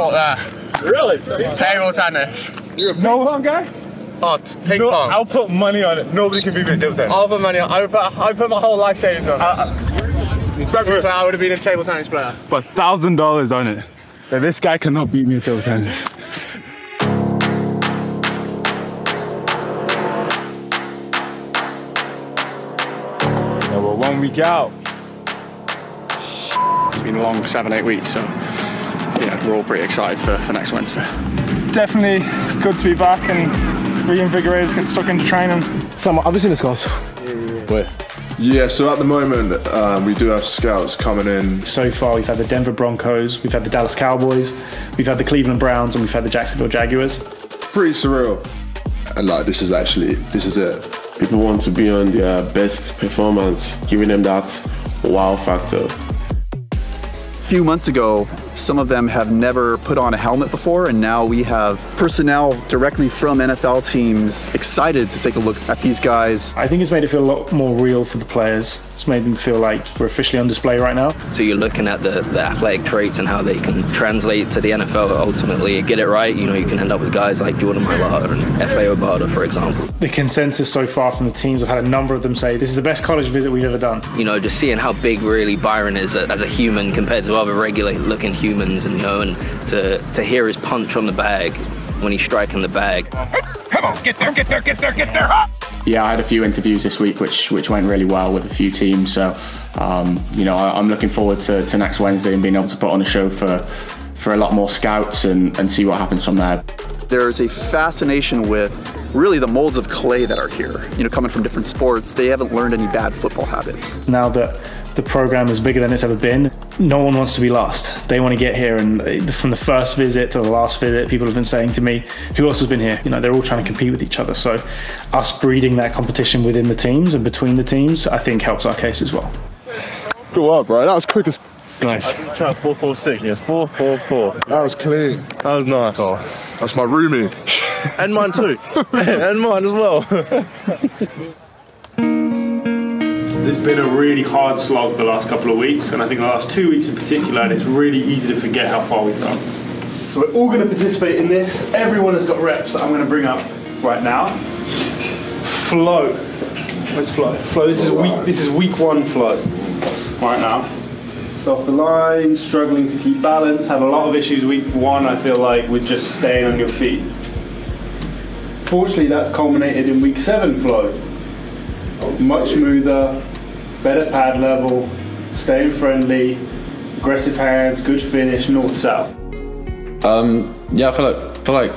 sport there. Really? Table tennis. You're a ping pong guy? Oh, it's ping No, pong. I'll put money on it. Nobody can beat me at table tennis. I'll put money on. I would put, I would put my whole life savings on it. Uh, But I would have been a table tennis player. But thousand dollars on it. That this guy cannot beat me at table tennis. Yeah, we're one week out. It's been a long seven, eight weeks, so yeah, we're all pretty excited for, for next Wednesday. definitely good to be back and reinvigorated, get stuck into training. Sam, have you seen the scores? Where? Yeah, so at the moment um, we do have scouts coming in. So far, we've had the Denver Broncos, we've had the Dallas Cowboys, we've had the Cleveland Browns, and we've had the Jacksonville Jaguars. Pretty surreal. And like this is actually this is it. People want to be on their best performance, giving them that wow factor. A few months ago, some of them have never put on a helmet before, and now we have personnel directly from NFL teams excited to take a look at these guys. I think it's made it feel a lot more real for the players. It's made them feel like we're officially on display right now. So you're looking at the, the athletic traits and how they can translate to the NFL ultimately. Get it right, you know, you can end up with guys like Jordan Mailata and Efe Obada, for example. The consensus so far from the teams, I've had a number of them say this is the best college visit we've ever done. You know, just seeing how big really Byron is as a human compared to other regular looking humans, and you know, and to, to hear his punch on the bag when he's striking the bag. Come on, get there, get there, get there, get there. Huh? Yeah, I had a few interviews this week, which which went really well with a few teams. So, um, you know, I, I'm looking forward to, to next Wednesday and being able to put on a show for for a lot more scouts and, and see what happens from there. There's a fascination with really the molds of clay that are here. You know, coming from different sports, they haven't learned any bad football habits. Now that the program is bigger than it's ever been, no one wants to be lost. They want to get here, and uh, from the first visit to the last visit, people have been saying to me, "Who else has been here?" You know, they're all trying to compete with each other. So, us breeding that competition within the teams and between the teams, I think helps our case as well. Good work, bro. That was quick as Nice. Try 446, yes, 444. that was clean. That was nice. Oh, That's my roomie. And mine too. and mine as well. It's been a really hard slog the last couple of weeks, and I think the last two weeks in particular, and it's really easy to forget how far we've come. So we're all going to participate in this. Everyone has got reps that I'm going to bring up right now. Flo. Where's Flo? Flo. This is week. This is week one Flo. Right now. So off the line, struggling to keep balance. Have a lot of issues week one. I feel like with just staying on your feet. Fortunately, that's culminated in week seven Flo much smoother, better pad level, staying friendly, aggressive hands, good finish, north south. Um, yeah, I feel like I feel like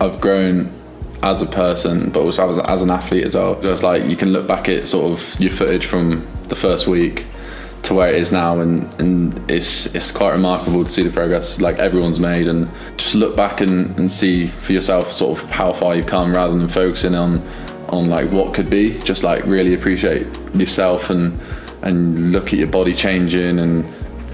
I've grown as a person, but also as, as an athlete as well. Just like you can look back at sort of your footage from the first week to where it is now, and, and it's it's quite remarkable to see the progress like everyone's made, and just look back and, and see for yourself sort of how far you've come, rather than focusing on on like what could be. Just like really appreciate yourself and and look at your body changing and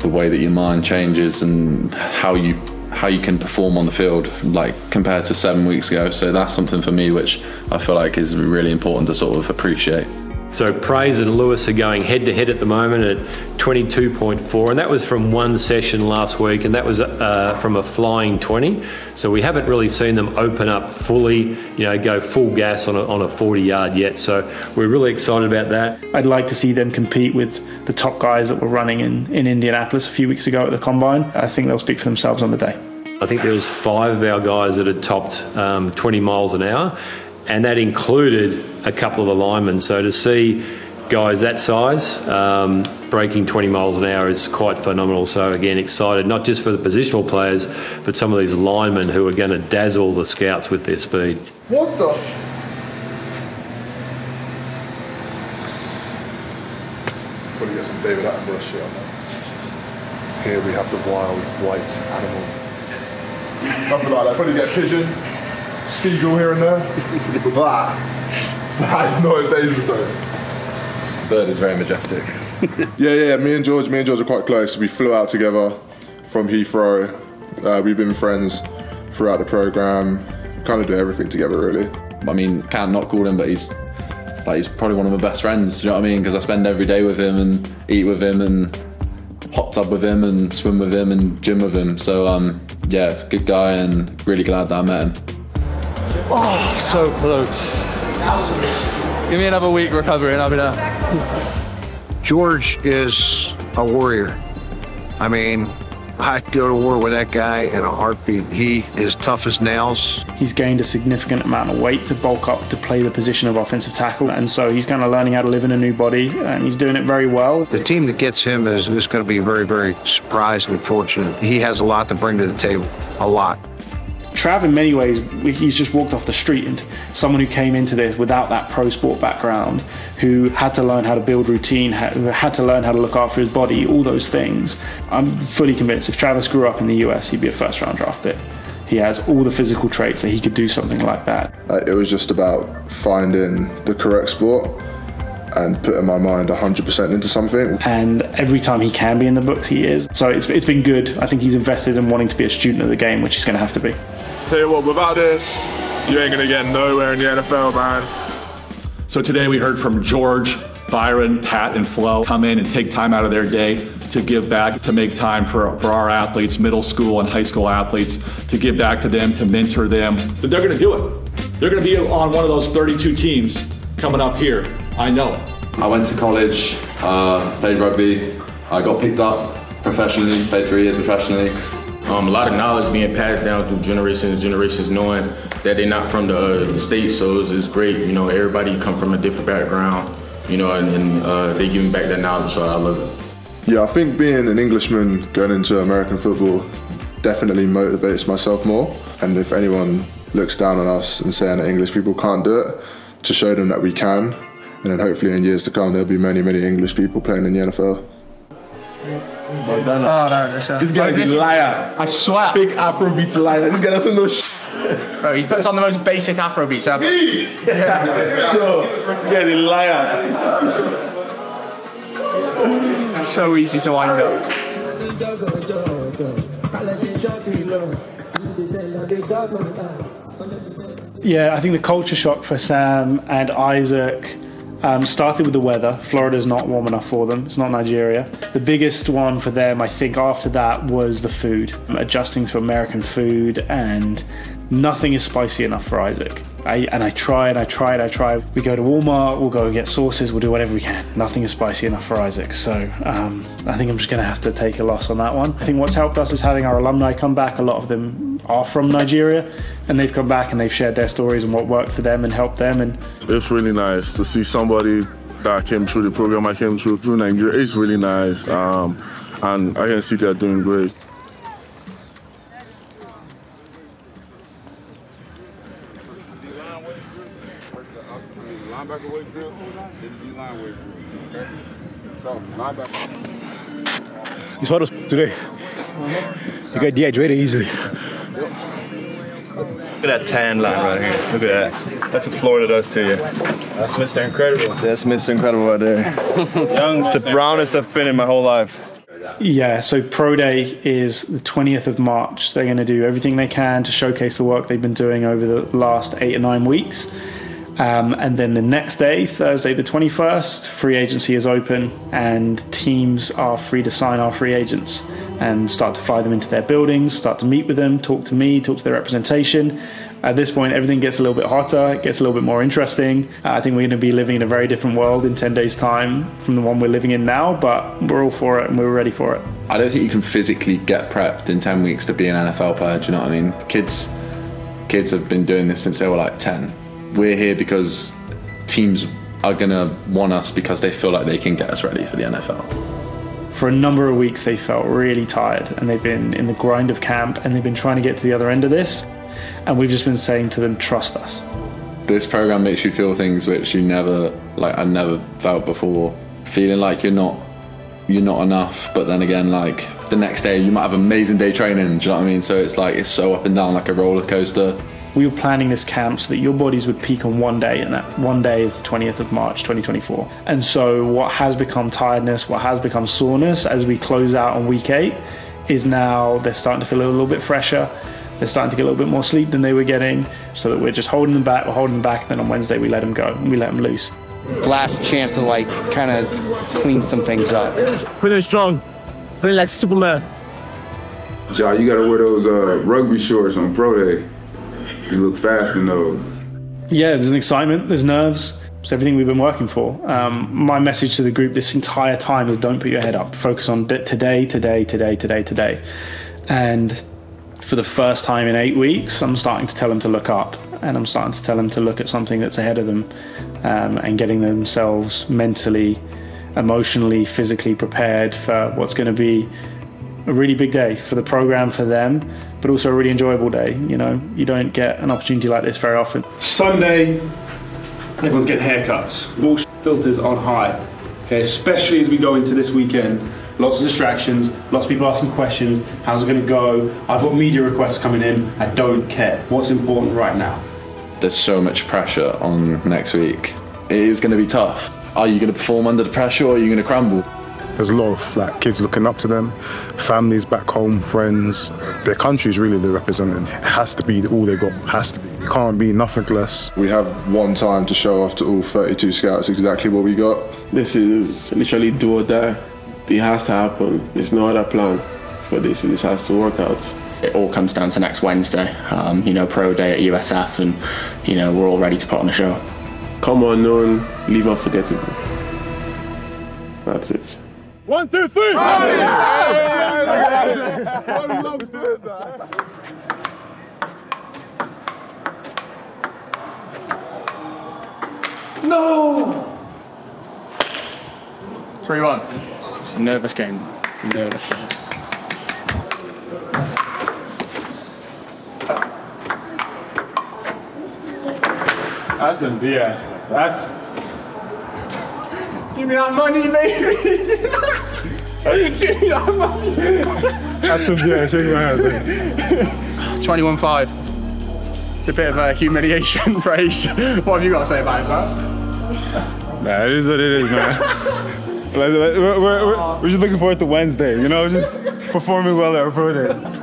the way that your mind changes and how you how you can perform on the field like compared to seven weeks ago so that's something for me which i feel like is really important to sort of appreciate So Praise and Louis are going head to head at the moment at 22.4, and that was from one session last week, and that was uh, from a flying 20. So we haven't really seen them open up fully, you know, go full gas on a, on a 40 yard yet. So we're really excited about that. I'd like to see them compete with the top guys that were running in, in Indianapolis a few weeks ago at the combine. I think they'll speak for themselves on the day. I think there was five of our guys that had topped um, 20 miles an hour, and that included a couple of the linemen. So to see guys that size um, breaking 20 miles an hour is quite phenomenal. So again, excited not just for the positional players, but some of these linemen who are going to dazzle the scouts with their speed. What the? Probably get some David Attenborough shit on that. Here we have the wild white animal. Nothing like that. Probably get a pigeon, seagull here and there. But that, that is not in Basingstoke. bird is very majestic Yeah, yeah, yeah. Me and George, me and George are quite close. We flew out together from Heathrow. Uh, we've been friends throughout the program. Kind of do everything together, really. i mean can't not call him but he's like he's probably one of my best friends do you know what i mean because i spend every day with him and eat with him and hot tub with him and swim with him and gym with him so um yeah, good guy, and really glad that I met him. Oh, so close. Give me another week recovery and I'll be there. George is a warrior. I mean, I'd go to war with that guy in a heartbeat. He is tough as nails. He's gained a significant amount of weight to bulk up to play the position of offensive tackle, and so he's kind of learning how to live in a new body, and he's doing it very well. The team that gets him is, is going to be very, very surprised and fortunate. He has a lot to bring to the table, a lot. Trav, in many ways, he's just walked off the street and someone who came into this without that pro sport background, who had to learn how to build routine, who had to learn how to look after his body, all those things. I'm fully convinced if Travis grew up in the US, he'd be a first round draft pick. He has all the physical traits that he could do something like that. Uh, it was just about finding the correct sport and putting my mind 100% into something. And every time he can be in the books, he is. So it's, it's been good. I think he's invested in wanting to be a student of the game, which he's going to have to be. Tell you what, without this, you ain't gonna get nowhere in the NFL, man. So today we heard from George, Byron, Pat, and Flo come in and take time out of their day to give back, to make time for, for our athletes, middle school and high school athletes, to give back to them, to mentor them. But they're gonna do it. They're gonna be on one of those 32 teams coming up here. I know. I went to college, uh, played rugby. I got picked up professionally, played three years professionally. Um, a lot of knowledge being passed down through generations, and generations knowing that they're not from the, uh, the States, so it's, it's, great. You know, everybody come from a different background, you know, and, and uh, they giving back that knowledge, so I love it. Yeah, I think being an Englishman going into American football definitely motivates myself more. And if anyone looks down on us and saying that English people can't do it, to show them that we can, and then hopefully in years to come there'll be many, many English people playing in the NFL. Oh, no, This guy's a liar. I swear. Big Afrobeats liar. This guy doesn't know shit. Bro, he puts on the most basic Afrobeats ever. Yeah. Guy's a liar. so easy to wind up. Yeah, I think the culture shock for Sam and Isaac um, started with the weather. Florida's not warm enough for them. It's not Nigeria. The biggest one for them, I think, after that was the food. Adjusting to American food, and nothing is spicy enough for Isaac. I, and I try and I try and I try. We go to Walmart, we'll go and get sauces, we'll do whatever we can. Nothing is spicy enough for Isaac. So um, I think I'm just going to have to take a loss on that one. I think what's helped us is having our alumni come back. A lot of them are from Nigeria and they've come back and they've shared their stories and what worked for them and helped them. And It's really nice to see somebody that came through the program I came through through Nigeria. It's really nice. Um, and I can see they're doing great. You saw those today. You get dehydrated easily. Look at that tan line right here. Look at that. That's what Florida does to you. That's Mr. Incredible. That's Mr. Incredible right there. Young, it's the brownest I've been in my whole life. Yeah, so Pro Day is the 20th of March. They're going to do everything they can to showcase the work they've been doing over the last eight or nine weeks. Um, and then the next day, Thursday the 21st, free agency is open and teams are free to sign our free agents and start to fly them into their buildings, start to meet with them, talk to me, talk to their representation. At this point, everything gets a little bit hotter, it gets a little bit more interesting. Uh, I think we're going to be living in a very different world in 10 days' time from the one we're living in now, but we're all for it and we're ready for it. I don't think you can physically get prepped in 10 weeks to be an NFL player, do you know what I mean? Kids, kids have been doing this since they were like 10. We're here because teams are going to want us because they feel like they can get us ready for the NFL. For a number of weeks, they felt really tired and they've been in the grind of camp and they've been trying to get to the other end of this. And we've just been saying to them, trust us. This program makes you feel things which you never, like, I never felt before. Feeling like you're not, you're not enough, but then again, like, the next day you might have an amazing day training, do you know what I mean? So it's like, it's so up and down like a roller coaster. We were planning this camp so that your bodies would peak on one day, and that one day is the 20th of March 2024. And so, what has become tiredness, what has become soreness as we close out on week eight, is now they're starting to feel a little bit fresher. They're starting to get a little bit more sleep than they were getting, so that we're just holding them back, we're holding them back, and then on Wednesday we let them go, and we let them loose. last chance to like kind of clean some things up. Feeling strong, feeling like Superman. Ja, you gotta wear those uh, rugby shorts on pro day. You look fast in those. Yeah, there's an excitement, there's nerves. It's everything we've been working for. Um, my message to the group this entire time is don't put your head up. Focus on today, today, today, today, today. And for the first time in eight weeks, I'm starting to tell them to look up. And I'm starting to tell them to look at something that's ahead of them um, and getting themselves mentally, emotionally, physically prepared for what's going to be a really big day for the program for them, but also a really enjoyable day. You know, you don't get an opportunity like this very often. Sunday, everyone's getting haircuts. Bullshit filters on high. Okay, especially as we go into this weekend. Lots of distractions, lots of people asking questions. How's it going to go? I've got media requests coming in. I don't care. What's important right now? There's so much pressure on next week. It is going to be tough. Are you going to perform under the pressure or are you going to crumble? There's a lot of like kids looking up to them, families back home, friends. Their country's really they're representing. It has to be all they got. Has to be. It can't be nothing less. We have one time to show off to all 32 scouts exactly what we got. This is literally do or die. It has to happen. There's no other plan for this. This has to work out. It all comes down to next Wednesday. Um, you know, pro day at USF, and you know we're all ready to put on a show. Come on, unknown, leave unforgettable. That's it. One, two, three! No! 3 1. It's a nervous game. It's a nervous game. That's them, yeah. That's. Give me that money, baby! Give me that money! That's some yeah, shake my hand. 21 5. It's a bit of a humiliation, Brace. What have you got to say about it, bro? Nah, it is what it is, man. Like, like, we're, we're, we're, we're just looking forward to Wednesday, you know, just performing well at our pro day.